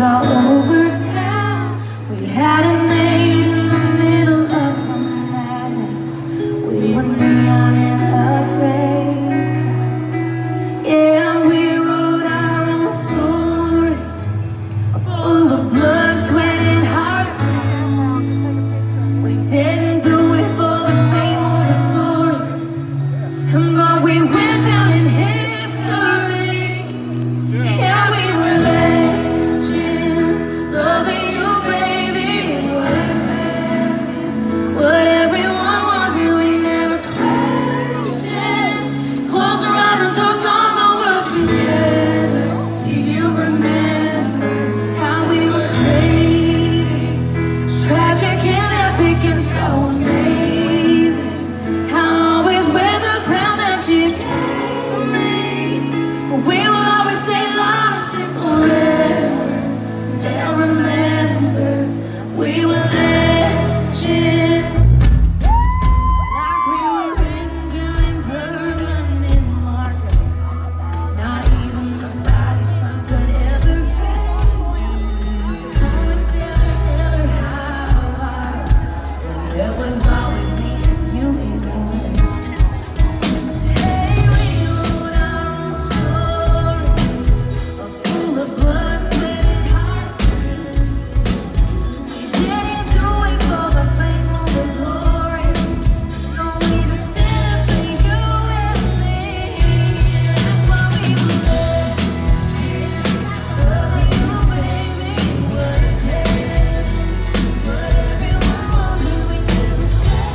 all over town. We had it made in the middle of the madness. We were neon in a gray Yeah, we wrote our own story. Full of blood, sweat and heartbreak We didn't do it for the fame or the glory. But we breathtaking,